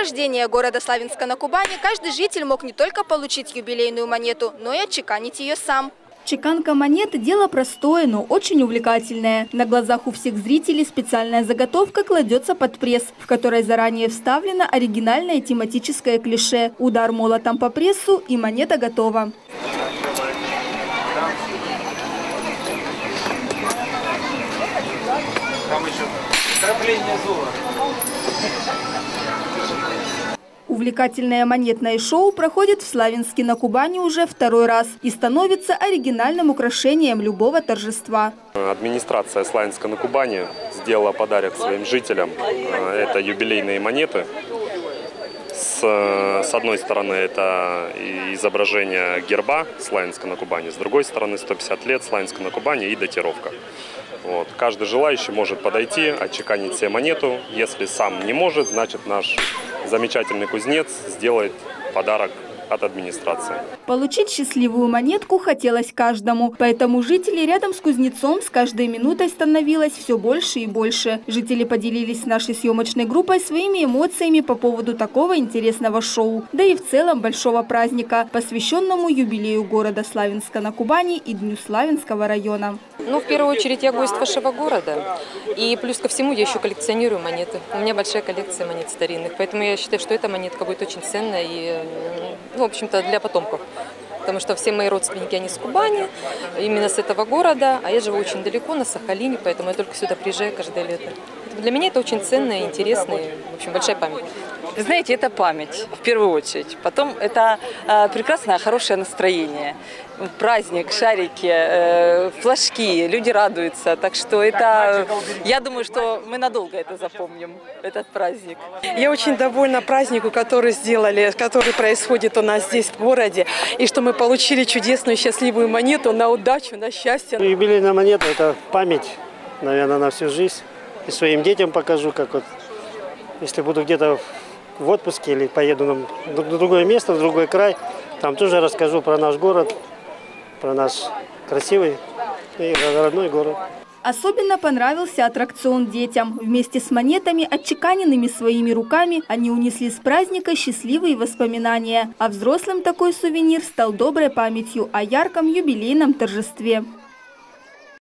рождения города Славянска на Кубани каждый житель мог не только получить юбилейную монету, но и отчеканить ее сам. Чеканка монет – дело простое, но очень увлекательное. На глазах у всех зрителей специальная заготовка кладется под пресс, в которой заранее вставлено оригинальное тематическое клише. Удар молотом по прессу и монета готова. Там еще крапление золота. Увлекательное монетное шоу проходит в Славянске на Кубани уже второй раз и становится оригинальным украшением любого торжества. Администрация Славянска на Кубани сделала подарок своим жителям. Э, это юбилейные монеты. С, с одной стороны это изображение герба Славянска на Кубани, с другой стороны 150 лет Славянска на Кубани и датировка. Вот. Каждый желающий может подойти, отчеканить себе монету. Если сам не может, значит наш замечательный кузнец сделает подарок от администрации. Получить счастливую монетку хотелось каждому, поэтому жители рядом с кузнецом с каждой минутой становилось все больше и больше. Жители поделились с нашей съемочной группой своими эмоциями по поводу такого интересного шоу, да и в целом большого праздника, посвященному юбилею города Славянска на Кубани и Дню Славянского района. Ну, в первую очередь, я гость вашего города. И плюс ко всему, я еще коллекционирую монеты. У меня большая коллекция монет старинных. Поэтому я считаю, что эта монетка будет очень ценная и, ну, в общем-то, для потомков. Потому что все мои родственники, они с Кубани, именно с этого города. А я живу очень далеко, на Сахалине, поэтому я только сюда приезжаю каждое лето. Для меня это очень ценно и интересно, и, в общем, большая память. Знаете, это память, в первую очередь. Потом это э, прекрасное, хорошее настроение. Праздник, шарики, э, флажки, люди радуются. Так что это, я думаю, что мы надолго это запомним, этот праздник. Я очень довольна празднику, который сделали, который происходит у нас здесь в городе. И что мы получили чудесную, счастливую монету на удачу, на счастье. Юбилейная монета – это память, наверное, на всю жизнь. И своим детям покажу, как вот, если буду где-то в отпуске или поеду на другое место, в другой край, там тоже расскажу про наш город, про наш красивый и родной город. Особенно понравился аттракцион детям. Вместе с монетами, отчеканенными своими руками, они унесли с праздника счастливые воспоминания. А взрослым такой сувенир стал доброй памятью о ярком юбилейном торжестве.